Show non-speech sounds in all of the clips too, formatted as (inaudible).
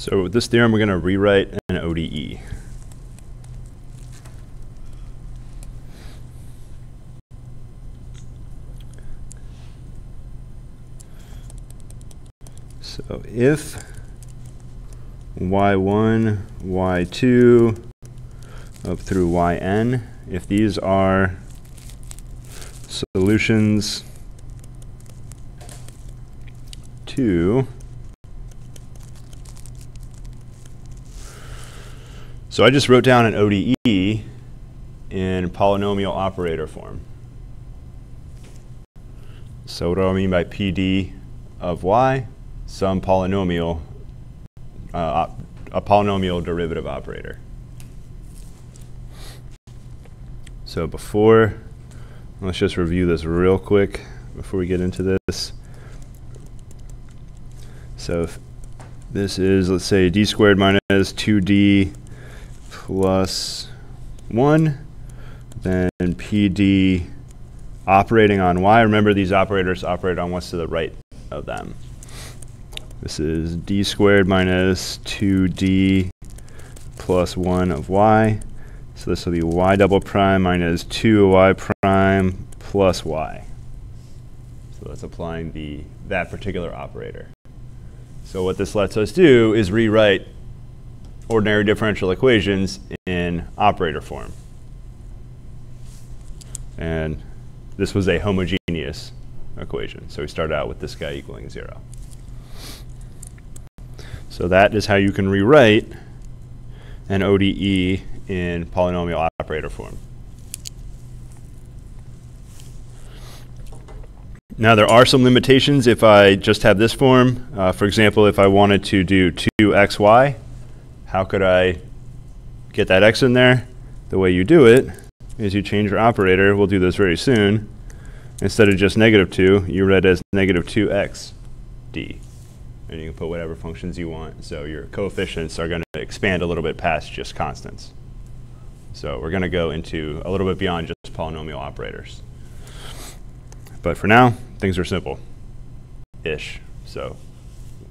So with this theorem, we're going to rewrite an ODE. So if y1, y2, up through yn, if these are solutions to So I just wrote down an ODE in polynomial operator form. So what do I mean by PD of y? Some polynomial, uh, a polynomial derivative operator. So before, let's just review this real quick before we get into this. So this is, let's say, d squared minus 2d plus 1, then PD operating on y. Remember, these operators operate on what's to the right of them. This is d squared minus 2d plus 1 of y. So this will be y double prime minus 2y prime plus y. So that's applying the that particular operator. So what this lets us do is rewrite ordinary differential equations in operator form. And this was a homogeneous equation. So we started out with this guy equaling 0. So that is how you can rewrite an ODE in polynomial operator form. Now there are some limitations if I just have this form. Uh, for example, if I wanted to do 2xy, how could I get that x in there? The way you do it is you change your operator. We'll do this very soon. Instead of just negative 2, you read as negative 2x d. And you can put whatever functions you want. So your coefficients are going to expand a little bit past just constants. So we're going to go into a little bit beyond just polynomial operators. But for now, things are simple-ish. So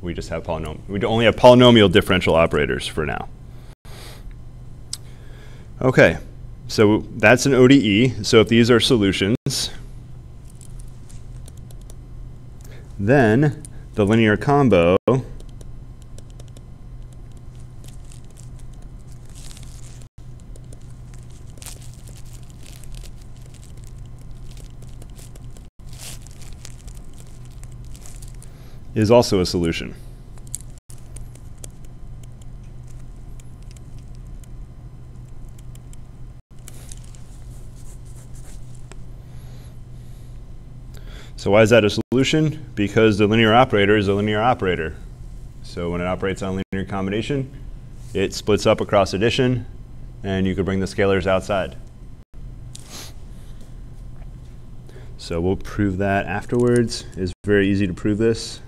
we just have polynomial. We only have polynomial differential operators for now. Okay, so that's an ODE. So if these are solutions, then the linear combo is also a solution. So why is that a solution? Because the linear operator is a linear operator. So when it operates on linear combination, it splits up across addition, and you could bring the scalars outside. So we'll prove that afterwards. It's very easy to prove this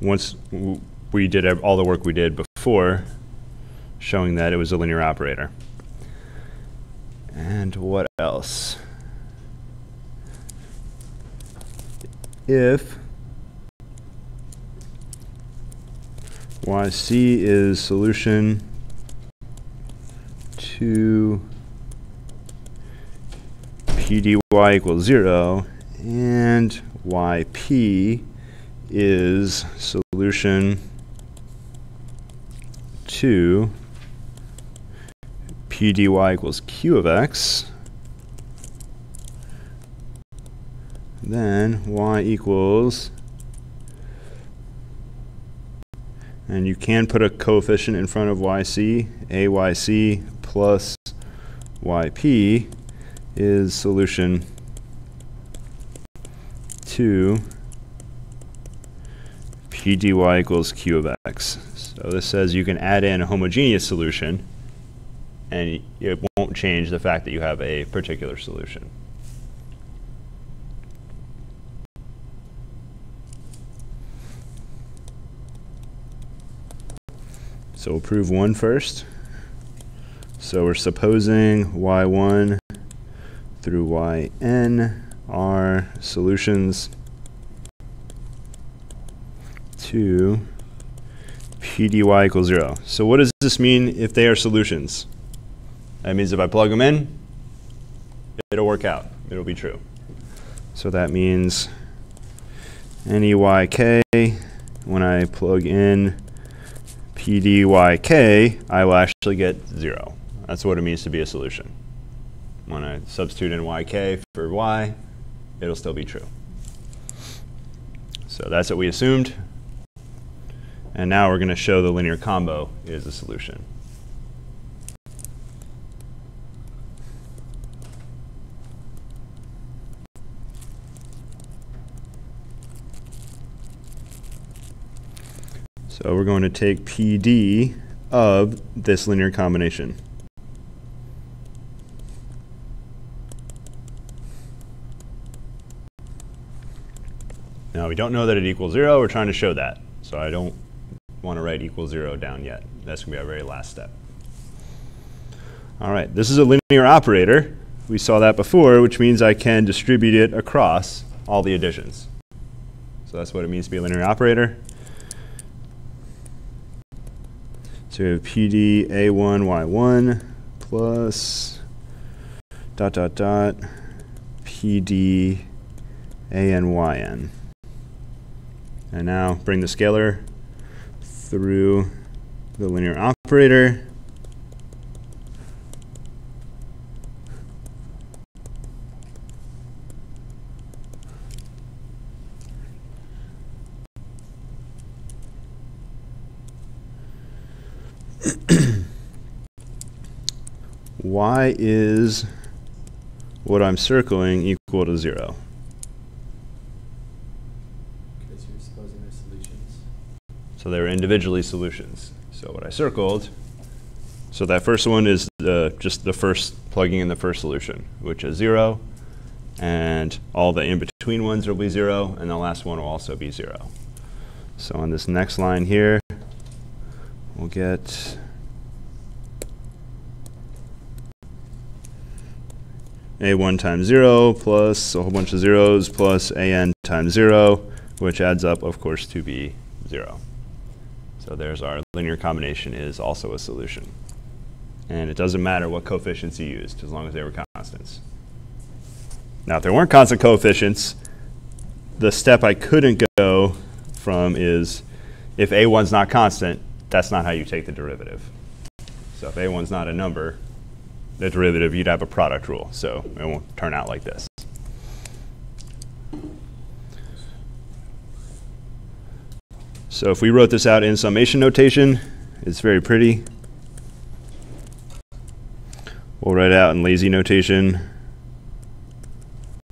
once we did all the work we did before, showing that it was a linear operator. And what else? If yc is solution to pdy equals 0 and yp is solution to p dy equals q of x, then y equals, and you can put a coefficient in front of yc, ayc plus yp is solution to p dy equals q of x. So this says you can add in a homogeneous solution and it won't change the fact that you have a particular solution. So we'll prove one first. So we're supposing y1 through yn are solutions to PDY equals 0. So what does this mean if they are solutions? That means if I plug them in, it'll work out. It'll be true. So that means NEYK, when I plug in PDYK, I will actually get 0. That's what it means to be a solution. When I substitute in YK for Y, it'll still be true. So that's what we assumed. And now we're going to show the linear combo is a solution. So we're going to take PD of this linear combination. Now we don't know that it equals zero, we're trying to show that. So I don't want to write equal zero down yet. That's going to be our very last step. All right, this is a linear operator. We saw that before, which means I can distribute it across all the additions. So that's what it means to be a linear operator. So we have PD A1 Y1 plus dot dot dot PD. And now bring the scalar through the linear operator. (clears throat) why is what I'm circling equal to 0? So they were individually solutions. So what I circled, so that first one is the, just the first plugging in the first solution, which is 0. And all the in-between ones will be 0, and the last one will also be 0. So on this next line here, we'll get a1 times 0 plus a whole bunch of zeros plus an times 0, which adds up, of course, to be 0. So there's our linear combination is also a solution. And it doesn't matter what coefficients you used, as long as they were constants. Now, if there weren't constant coefficients, the step I couldn't go from is if a1's not constant, that's not how you take the derivative. So if a1's not a number, the derivative, you'd have a product rule. So it won't turn out like this. So if we wrote this out in summation notation, it's very pretty. We'll write out in lazy notation.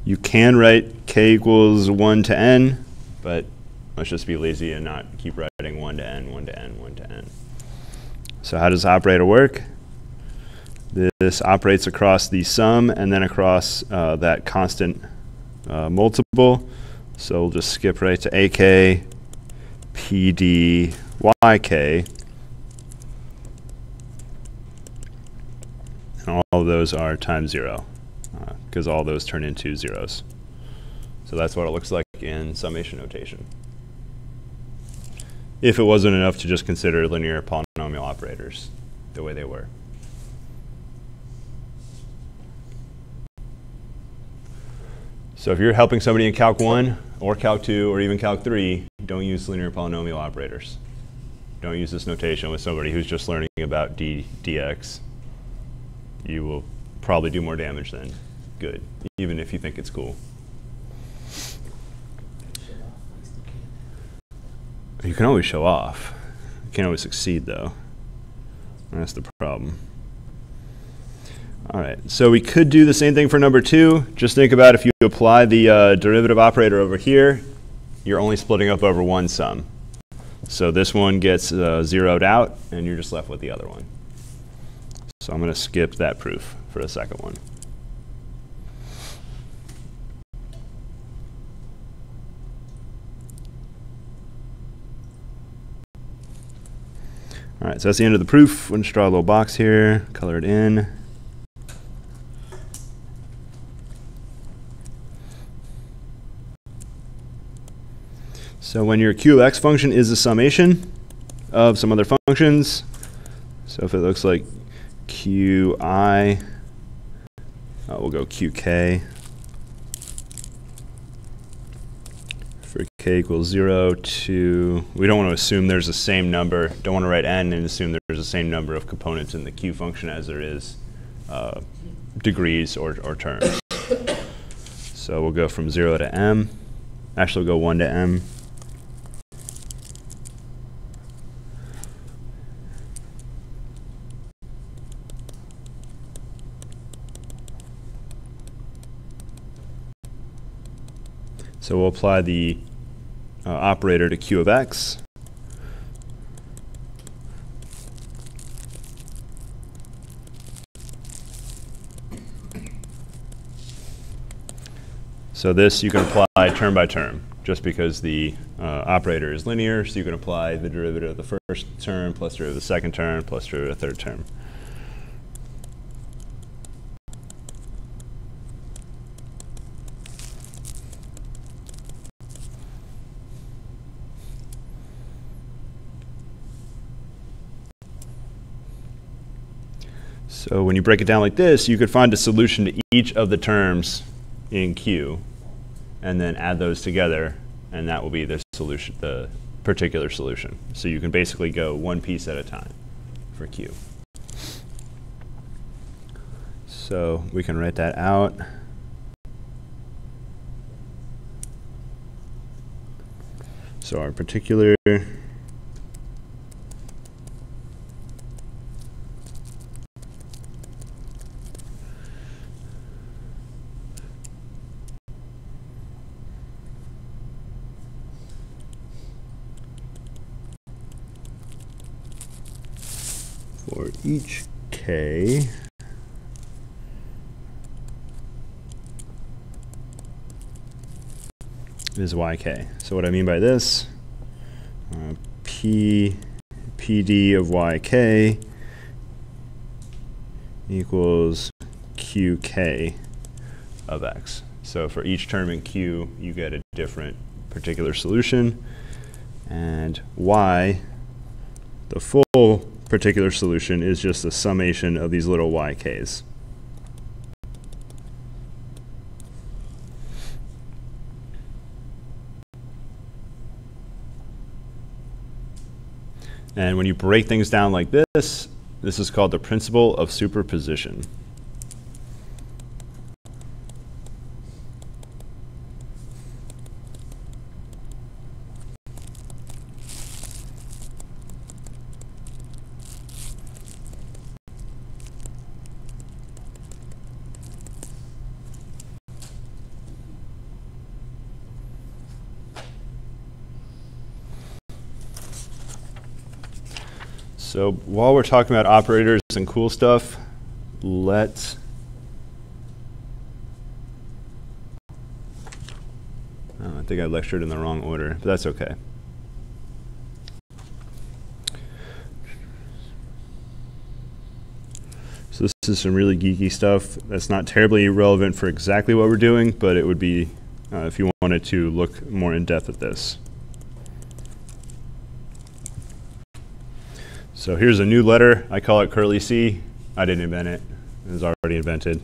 You can write k equals 1 to n, but let's just be lazy and not keep writing 1 to n, 1 to n, 1 to n. So how does the operator work? This operates across the sum and then across uh, that constant uh, multiple. So we'll just skip right to ak PDYK. And all of those are times zero, because uh, all those turn into zeros. So that's what it looks like in summation notation. If it wasn't enough to just consider linear polynomial operators the way they were. So if you're helping somebody in Calc 1 or Calc 2 or even Calc 3, don't use linear polynomial operators. Don't use this notation with somebody who's just learning about d dx. You will probably do more damage than good, even if you think it's cool. You can always show off. You can't always succeed, though. That's the problem. All right, so we could do the same thing for number two. Just think about if you apply the uh, derivative operator over here, you're only splitting up over one sum. So this one gets uh, zeroed out, and you're just left with the other one. So I'm going to skip that proof for the second one. All right, so that's the end of the proof. We'll just draw a little box here, color it in. So when your QX function is a summation, of some other functions. So if it looks like qi, uh, we'll go qk. For k equals 0 to, we don't want to assume there's the same number, don't want to write n and assume there's the same number of components in the q function as there is uh, degrees or, or terms. (coughs) so we'll go from 0 to m. Actually, we'll go 1 to m. So we'll apply the uh, operator to q of x. So this you can apply term by term, just because the uh, operator is linear, so you can apply the derivative of the first term plus derivative of the second term plus derivative of the third term. So when you break it down like this, you could find a solution to each of the terms in Q and then add those together and that will be the solution, the particular solution. So you can basically go one piece at a time for Q. So we can write that out. So our particular for each k is yk. So what I mean by this, uh, p pd of yk equals qk of x. So for each term in q, you get a different particular solution. And y, the full particular solution is just a summation of these little yks. And when you break things down like this, this is called the principle of superposition. So while we're talking about operators and cool stuff, let's oh, I think I lectured in the wrong order, but that's okay. So this is some really geeky stuff that's not terribly relevant for exactly what we're doing, but it would be uh, if you wanted to look more in depth at this. So here's a new letter. I call it curly C. I didn't invent it. It was already invented.